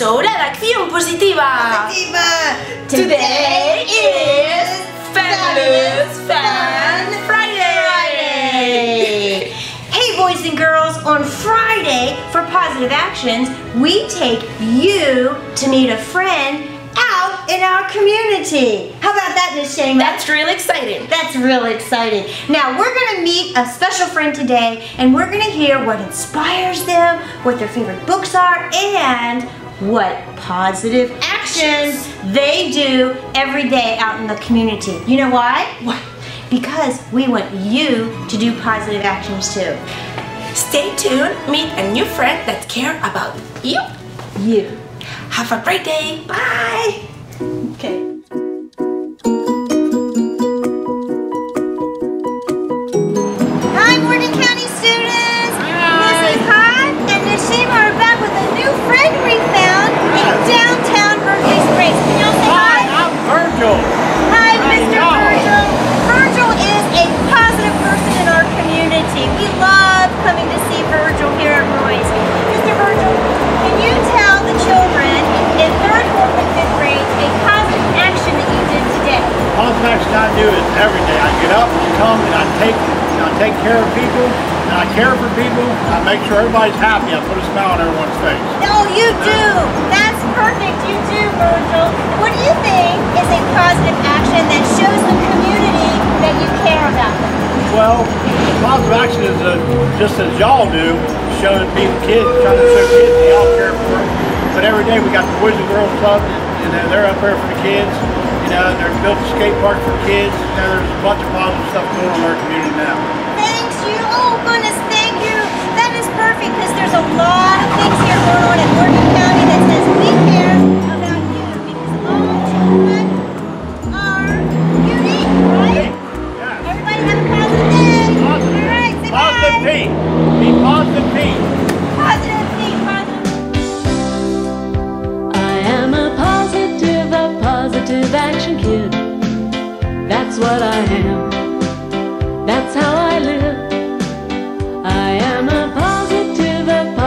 So, la acción Positiva! Diva! Today is Fabulous Fun Friday! Hey boys and girls, on Friday for Positive Actions, we take you to meet a friend out in our community. How about that, Miss Shayma? That's really exciting. That's really exciting. Now, we're going to meet a special friend today, and we're going to hear what inspires them, what their favorite books are, and what positive actions they do every day out in the community. You know why? Why? Because we want you to do positive actions too. Stay tuned, meet a new friend that care about you. You. Have a great day. Bye. Okay. Get up, come, and I take, and I take care of people, and I care for people. I make sure everybody's happy. I put a smile on everyone's face. Oh, you do. That's perfect. You do, Virgil. What do you think is a positive action that shows the community that you care about them? Well, positive action is uh just as y'all do, showing people, kids, trying to show kids that y'all care for them. But every day we got the Boys and Girls Club, and they're up there for the kids. You know, they're building skate park for kids. There's a bunch of positive action kid. That's what I am.